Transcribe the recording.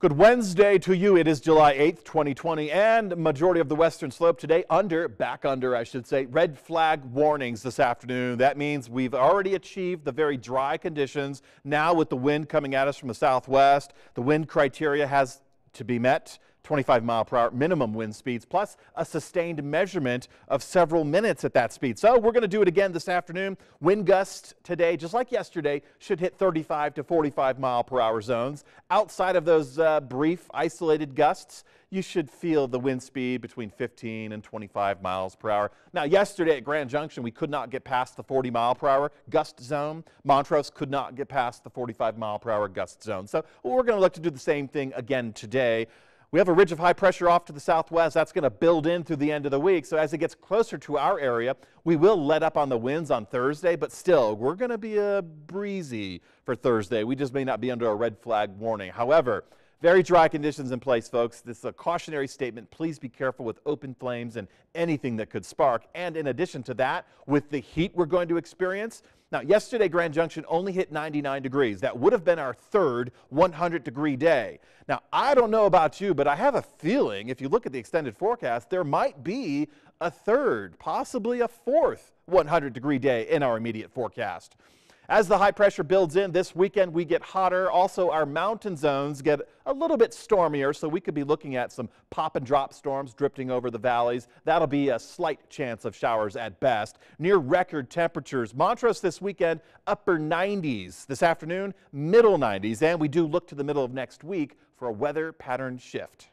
Good Wednesday to you. It is July 8th, 2020, and majority of the western slope today under, back under, I should say, red flag warnings this afternoon. That means we've already achieved the very dry conditions. Now with the wind coming at us from the southwest, the wind criteria has to be met. 25 mile per hour minimum wind speeds, plus a sustained measurement of several minutes at that speed. So we're going to do it again this afternoon. Wind gusts today, just like yesterday, should hit 35 to 45 mile per hour zones. Outside of those uh, brief isolated gusts, you should feel the wind speed between 15 and 25 miles per hour. Now, yesterday at Grand Junction, we could not get past the 40 mile per hour gust zone. Montrose could not get past the 45 mile per hour gust zone. So we're going to look to do the same thing again today. We have a ridge of high pressure off to the southwest. That's going to build in through the end of the week. So as it gets closer to our area, we will let up on the winds on Thursday, but still, we're going to be a uh, breezy for Thursday. We just may not be under a red flag warning. However, very dry conditions in place, folks. This is a cautionary statement. Please be careful with open flames and anything that could spark. And in addition to that, with the heat we're going to experience, now yesterday Grand Junction only hit 99 degrees. That would have been our third 100 degree day. Now, I don't know about you, but I have a feeling if you look at the extended forecast, there might be a third, possibly a fourth 100 degree day in our immediate forecast. As the high pressure builds in this weekend, we get hotter. Also, our mountain zones get a little bit stormier, so we could be looking at some pop and drop storms drifting over the valleys. That'll be a slight chance of showers at best. Near record temperatures. Montrose this weekend, upper 90s. This afternoon, middle 90s. And we do look to the middle of next week for a weather pattern shift.